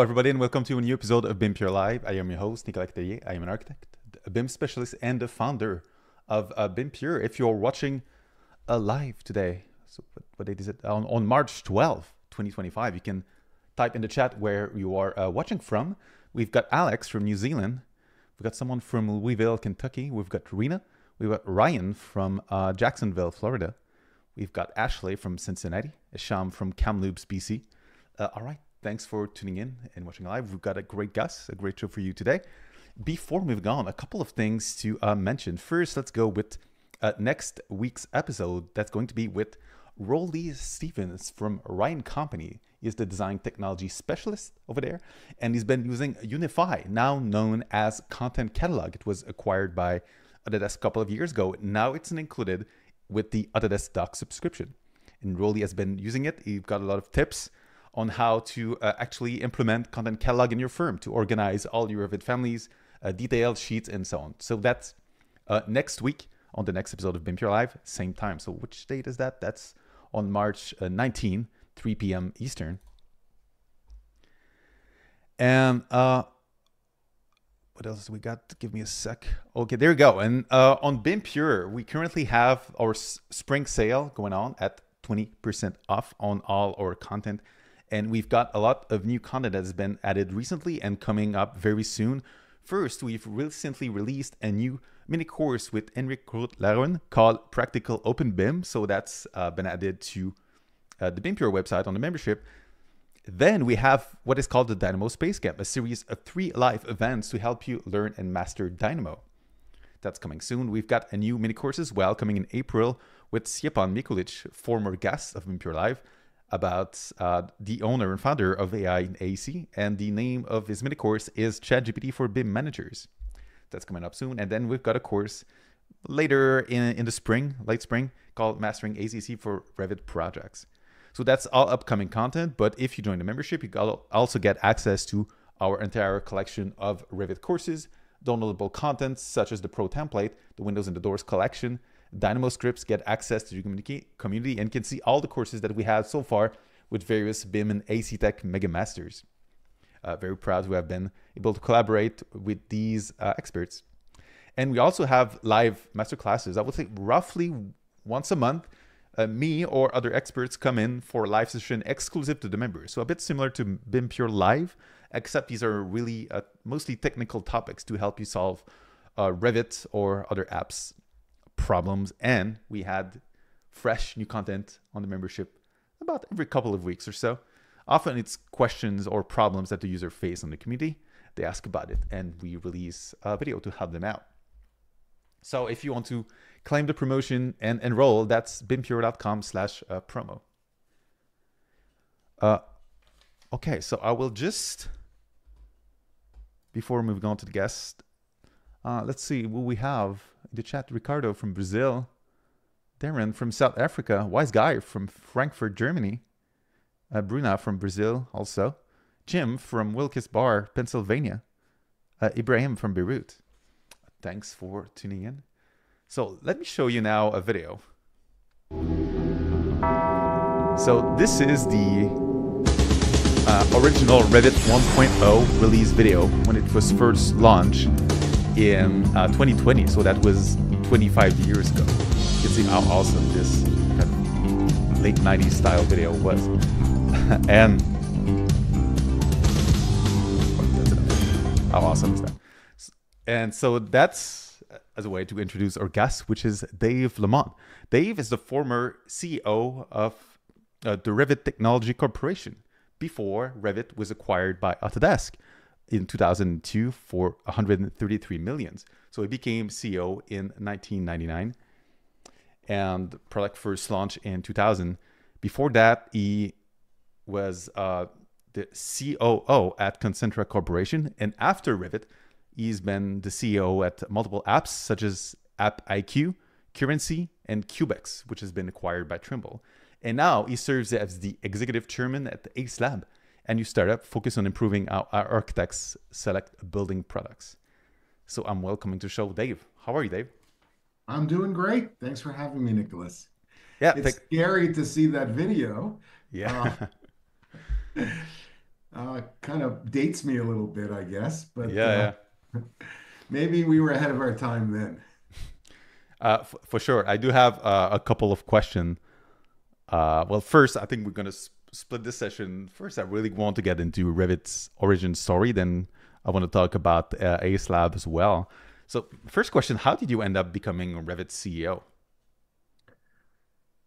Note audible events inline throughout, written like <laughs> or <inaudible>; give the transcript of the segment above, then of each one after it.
Everybody, and welcome to a new episode of BIM Pure Live. I am your host, Nicolas Catelier. I am an architect, a BIM specialist, and the founder of uh, BIM Pure. If you're watching uh, live today, so what, what date is it? On, on March 12, 2025, you can type in the chat where you are uh, watching from. We've got Alex from New Zealand. We've got someone from Louisville, Kentucky. We've got Rena. We've got Ryan from uh, Jacksonville, Florida. We've got Ashley from Cincinnati. Isham from Kamloops, BC. Uh, all right thanks for tuning in and watching live. We've got a great guest, a great show for you today. Before moving on, a couple of things to uh, mention. First, let's go with uh, next week's episode. That's going to be with Rolly Stevens from Ryan Company. He's the design technology specialist over there, and he's been using Unify, now known as Content Catalog. It was acquired by Autodesk a couple of years ago. Now it's included with the Autodesk Doc subscription. And Rolly has been using it. He's got a lot of tips on how to uh, actually implement content catalog in your firm to organize all your Revit families, uh, detailed sheets, and so on. So that's uh, next week on the next episode of BIM Pure Live, same time. So which date is that? That's on March uh, 19, 3 p.m. Eastern. And uh, what else we got? Give me a sec. Okay, there we go. And uh, on BIM Pure, we currently have our spring sale going on at 20% off on all our content and we've got a lot of new content that has been added recently and coming up very soon. First, we've recently released a new mini course with Henrik Laron called Practical Open BIM. So that's uh, been added to uh, the BIMPure website on the membership. Then we have what is called the Dynamo Space Camp, a series of three live events to help you learn and master Dynamo. That's coming soon. We've got a new mini course as well coming in April with Stjepan Mikulic, former guest of BIMPure Live, about uh, the owner and founder of AI in AC, and the name of his mini course is ChatGPT for BIM managers. That's coming up soon, and then we've got a course later in in the spring, late spring, called Mastering ACC for Revit projects. So that's all upcoming content. But if you join the membership, you also get access to our entire collection of Revit courses, downloadable content such as the Pro template, the Windows and the Doors collection, Dynamo Scripts get access to the community and can see all the courses that we have so far with various BIM and AC Tech Mega Masters. Uh, very proud to have been able to collaborate with these uh, experts. And we also have live master classes. I would say roughly once a month, uh, me or other experts come in for a live session exclusive to the members. So a bit similar to BIM Pure Live, except these are really uh, mostly technical topics to help you solve uh, Revit or other apps problems, and we had fresh new content on the membership about every couple of weeks or so. Often it's questions or problems that the user face on the community. They ask about it, and we release a video to help them out. So if you want to claim the promotion and enroll, that's bimpure.com slash uh, promo. Uh, okay, so I will just, before moving on to the guest, uh, let's see what we have the chat. Ricardo from Brazil. Darren from South Africa. Wise Guy from Frankfurt, Germany. Uh, Bruna from Brazil also. Jim from Wilkes Barre, Pennsylvania. Uh, Ibrahim from Beirut. Thanks for tuning in. So let me show you now a video. So this is the uh, original Revit 1.0 release video when it was first launched in uh, 2020. So that was 25 years ago. You can see how awesome this late 90s style video was. <laughs> and how awesome is that? And so that's as a way to introduce our guest, which is Dave Lemont. Dave is the former CEO of uh, the Revit Technology Corporation before Revit was acquired by Autodesk in 2002 for 133 millions. So he became CEO in 1999 and product first launch in 2000. Before that, he was uh, the COO at Concentra Corporation, and after Revit, he's been the CEO at multiple apps such as App IQ, Currency, and Cubex, which has been acquired by Trimble. And now he serves as the executive chairman at Acelab, a new startup focus on improving how our architects select building products. So I'm welcoming to show Dave. How are you, Dave? I'm doing great. Thanks for having me, Nicholas. Yeah, it's scary to see that video. Yeah. Uh, <laughs> uh, kind of dates me a little bit, I guess, but yeah, uh, yeah. <laughs> maybe we were ahead of our time then. <laughs> Uh, for sure. I do have uh, a couple of questions. Uh, well, first, I think we're going to split this session. First, I really want to get into Revit's origin story. Then I want to talk about uh, Acelab as well. So, first question How did you end up becoming Revit CEO?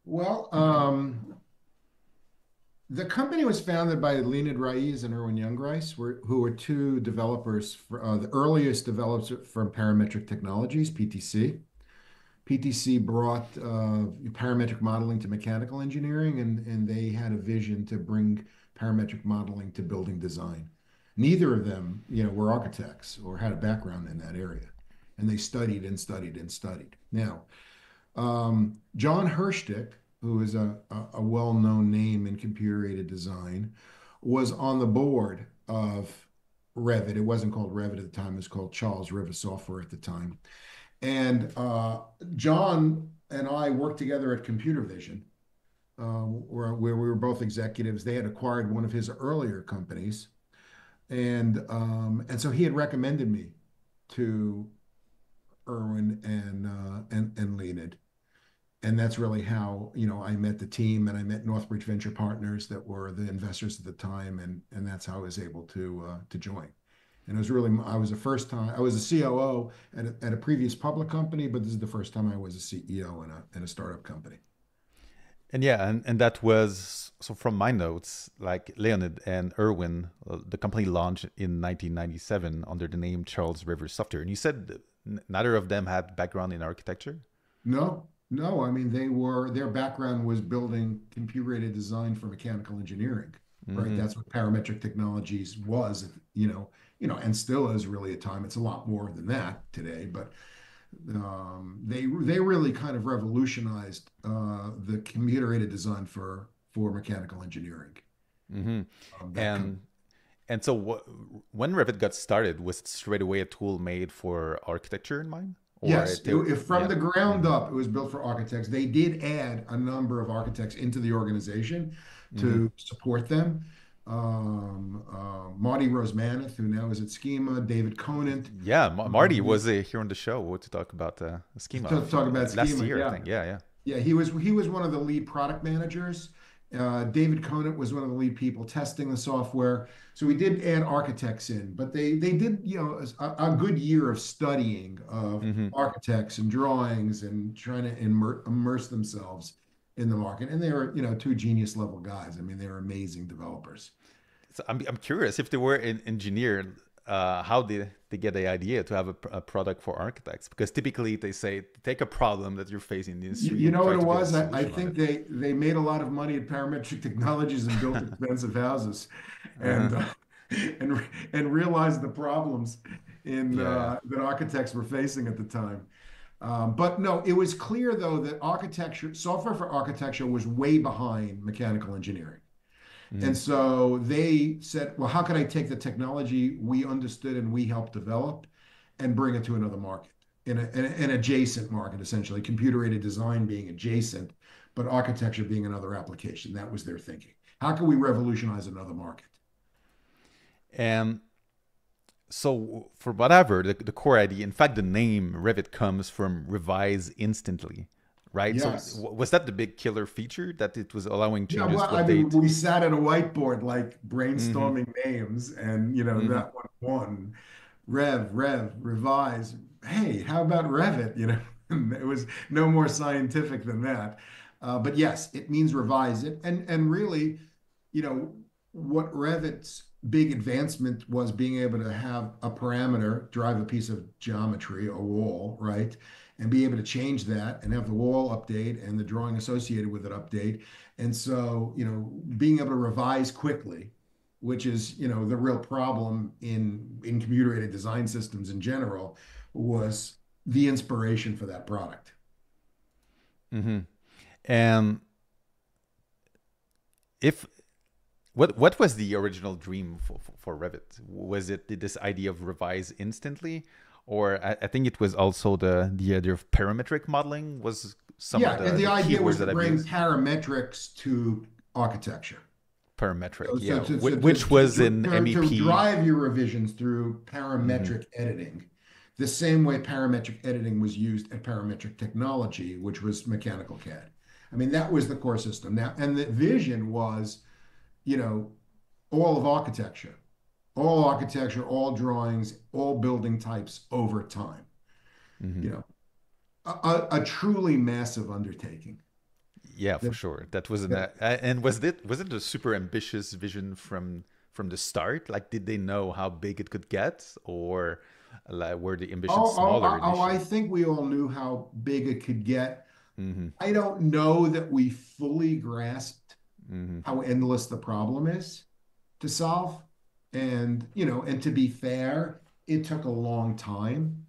Well, um, the company was founded by Leonid Raiz and Irwin Jungreis, who were two developers, for, uh, the earliest developers from Parametric Technologies, PTC. PTC brought uh, parametric modeling to mechanical engineering, and, and they had a vision to bring parametric modeling to building design. Neither of them, you know, were architects or had a background in that area, and they studied and studied and studied. Now, um, Jon Hirschtick, who is a, a, a well-known name in computer-aided design, was on the board of Revit. It wasn't called Revit at the time; it was called Charles River Software at the time and uh, Jon and I worked together at Computer Vision, uh, where, where, we were both executives. They had acquired one of his earlier companies, and um, and so he had recommended me to Irwin and uh, and and Leonid, and that's really how you know I met the team and I met Northbridge Venture Partners that were the investors at the time, and and that's how I was able to uh, to join. And it was really, I was the first time, I was a COO at a, at a previous public company, but this is the first time I was a CEO in a, in a startup company. And yeah, and, and that was, so from my notes, like Leonid and Irwin, uh, the company launched in 1997 under the name Charles River Software. And you said neither of them had background in architecture? No, no. I mean, they were, their background was building computer aided design for mechanical engineering, mm-hmm. right? That's what parametric technologies was, you know, you know, and still is really a time. It's a lot more than that today, but um, they they really kind of revolutionized uh, the computer aided design for for mechanical engineering. Mm-hmm. Um, and and so what, when Revit got started, was it straight away a tool made for architecture in mind? Or yes, it, it, from yeah. the ground mm-hmm. up, it was built for architects. They did add a number of architects into the organization to mm-hmm. support them um, uh, Marty Rosmanath, who now is at Schema, David Conant. Yeah, M- Marty um, was uh, here on the show to talk about uh, Schema. To talk about Schema, last year, yeah. I think. Yeah, yeah. Yeah, he was he was one of the lead product managers. Uh, David Conant was one of the lead people testing the software. So we did add architects in, but they they did you know a, a good year of studying of mm-hmm. architects and drawings and trying to immer- immerse themselves in the market. And they were, you know, two genius level guys. I mean, they were amazing developers. So I'm, I'm curious if they were an engineer, uh, how did they get the idea to have a, a, product for architects? Because typically they say, take a problem that you're facing in the industry. You, you know what it was? I, I think they, they made a lot of money at Parametric Technologies and built <laughs> expensive houses and, uh-huh. uh, and, and realized the problems in yeah. uh, that architects were facing at the time. Um, but no, it was clear though that architecture, software for architecture was way behind mechanical engineering. Mm-hmm. And so they said, well, how can I take the technology we understood and we helped develop and bring it to another market, in, a, in an adjacent market, essentially, computer aided design being adjacent, but architecture being another application. That was their thinking. How can we revolutionize another market? And so for whatever the, the core idea in fact the name revit comes from revise instantly right yes. so was that the big killer feature that it was allowing changes yeah, well, I mean, we sat at a whiteboard like brainstorming mm-hmm. names and you know mm-hmm. that one one rev rev revise hey how about revit you know <laughs> it was no more scientific than that uh, but yes it means revise it and and really you know what revit's big advancement was being able to have a parameter drive a piece of geometry, a wall, right? And be able to change that and have the wall update and the drawing associated with it update. And so, you know, being able to revise quickly which is, you know, the real problem in in computer aided design systems in general, was the inspiration for that product. Mm-hmm. And if what what was the original dream for, for Revit? Was it this idea of revise instantly, or I, I, think it was also the the idea of parametric modeling was some yeah, of the, and the, the idea was that to bring parametrics to architecture. Parametric, So- yeah, so so which was to- in to- MEP. To drive your revisions through parametric mm-hmm. editing, the same way parametric editing was used at parametric technology, which was mechanical CAD. I mean, that was the core system. Now, and the vision was, you know, all of architecture, all architecture, all drawings, all building types over time. Mhm. You know, a, a, truly massive undertaking. Yeah, for sure. That was an uh, and was it was it a super ambitious vision from from the start? Like, did they know how big it could get, or like, were the ambitions Oh, oh, smaller? oh, oh, I think we all knew how big it could get. Mhm, I don't know that we fully grasped mhm, how endless the problem is to solve. And, you know, and to be fair, it took a long time.